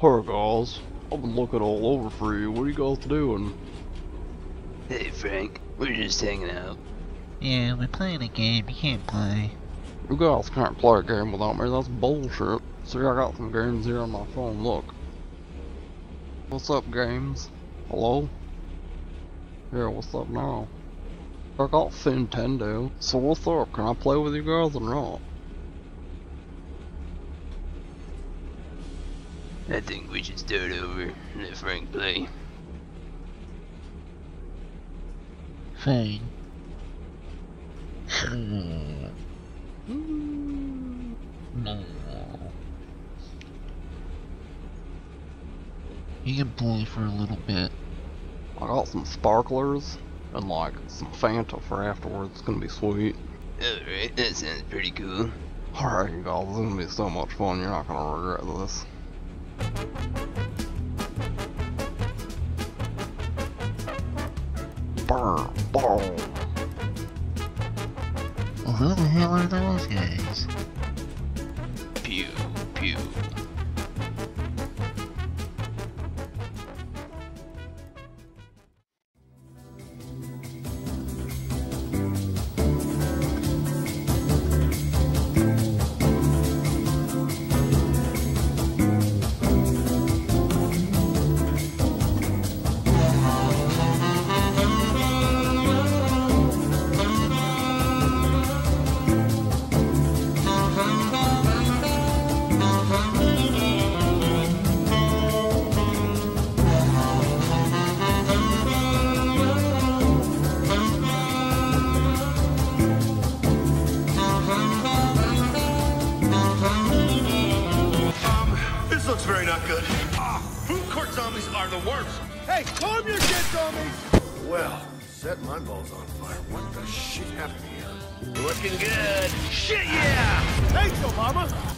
Hey guys, I've been looking all over for you. What are you guys doing? Hey Frank, we're just hanging out. Yeah, we're playing a game. You can't play. You guys can't play a game without me. That's bullshit. See, I got some games here on my phone. Look. What's up, games? Hello? Yeah, what's up now? I got Nintendo. So what's up? Can I play with you guys or not? I think we should start over and let Frank play. Fine. no. You can play for a little bit. I got some sparklers and like some Fanta for afterwards. It's gonna be sweet. Alright, that sounds pretty cool. Alright, you guys, this is gonna be so much fun. You're not gonna regret this. Who the hell are those guys? Pew, pew. Very not good. Ah, food court zombies are the worst. Hey, calm your shit, zombies! Well, set my balls on fire. What the shit happened here? Looking good. Shit yeah! Thanks, Obama!